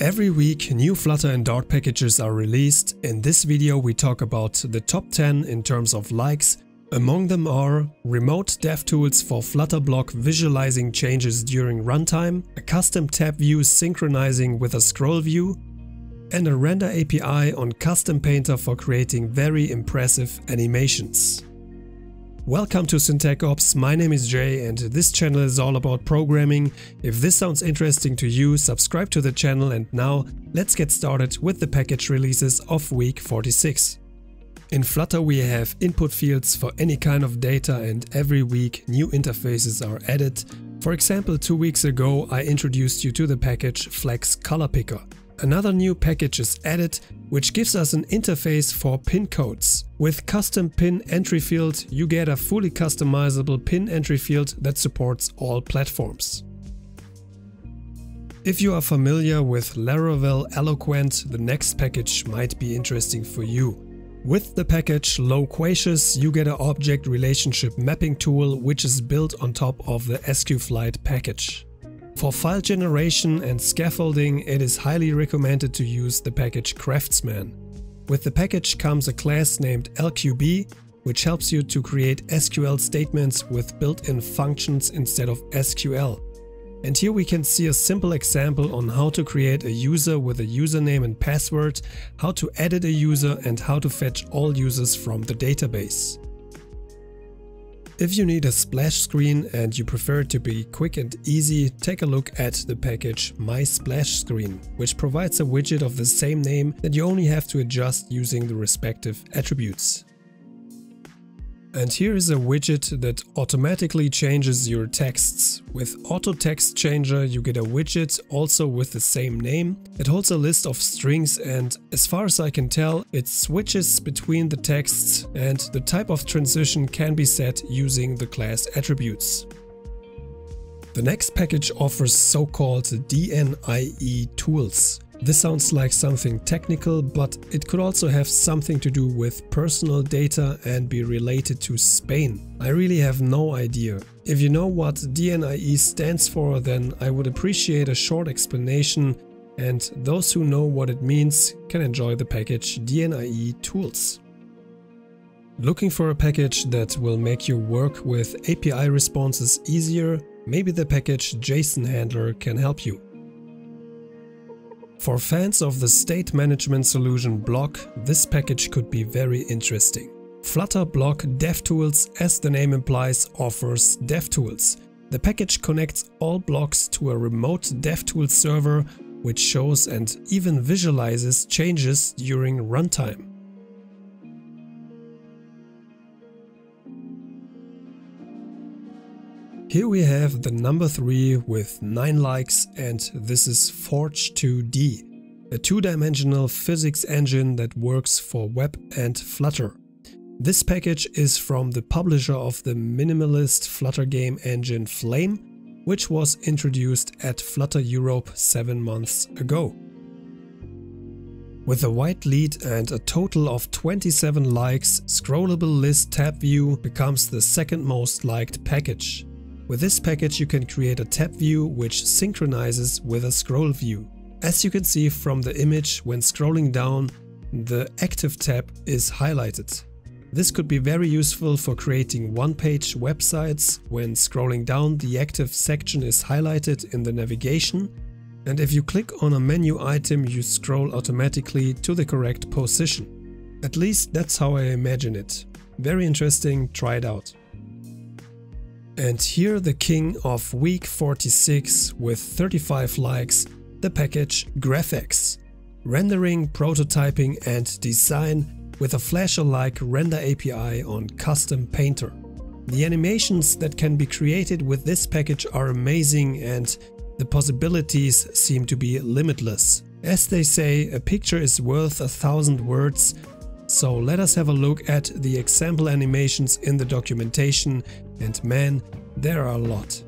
Every week new Flutter and Dart packages are released. In this video we talk about the top 10 in terms of likes. Among them are remote DevTools for Flutter Flutterblock visualizing changes during runtime, a custom tab view synchronizing with a scroll view, and a render API on Custom Painter for creating very impressive animations. Welcome to SyntacOps, my name is Jay and this channel is all about programming. If this sounds interesting to you, subscribe to the channel and now let's get started with the package releases of week 46. In Flutter we have input fields for any kind of data and every week new interfaces are added. For example, two weeks ago I introduced you to the package Flex Color Picker. Another new package is added, which gives us an interface for pin codes. With custom pin entry field, you get a fully customizable pin entry field that supports all platforms. If you are familiar with Laravel Eloquent, the next package might be interesting for you. With the package Loquacious, you get an object relationship mapping tool which is built on top of the SQFlite package. For file generation and scaffolding, it is highly recommended to use the package Craftsman. With the package comes a class named LQB, which helps you to create SQL statements with built-in functions instead of SQL. And here we can see a simple example on how to create a user with a username and password, how to edit a user and how to fetch all users from the database. If you need a splash screen and you prefer it to be quick and easy, take a look at the package My Splash Screen, which provides a widget of the same name that you only have to adjust using the respective attributes. And here is a widget that automatically changes your texts. With Auto Text Changer you get a widget also with the same name. It holds a list of strings and as far as I can tell it switches between the texts and the type of transition can be set using the class attributes. The next package offers so-called DNIE tools. This sounds like something technical, but it could also have something to do with personal data and be related to Spain. I really have no idea. If you know what DNIE stands for, then I would appreciate a short explanation and those who know what it means can enjoy the package DNIE Tools. Looking for a package that will make your work with API responses easier? Maybe the package JSON Handler can help you. For fans of the state management solution Bloc, this package could be very interesting. Flutter Bloc DevTools, as the name implies, offers DevTools. The package connects all blocs to a remote DevTools server which shows and even visualizes changes during runtime. Here we have the number 3 with 9 likes and this is Forge 2D, a two-dimensional physics engine that works for web and Flutter. This package is from the publisher of the minimalist Flutter game engine Flame, which was introduced at Flutter Europe 7 months ago. With a white lead and a total of 27 likes, Scrollable List tab view becomes the second most liked package. With this package you can create a tab view which synchronizes with a scroll view. As you can see from the image, when scrolling down, the active tab is highlighted. This could be very useful for creating one-page websites. When scrolling down, the active section is highlighted in the navigation and if you click on a menu item, you scroll automatically to the correct position. At least that's how I imagine it. Very interesting, try it out. And here the king of week 46 with 35 likes, the package GraphX. Rendering, prototyping and design with a Flash-alike render API on Custom Painter. The animations that can be created with this package are amazing and the possibilities seem to be limitless. As they say, a picture is worth a thousand words, so let us have a look at the example animations in the documentation and man, there are a lot.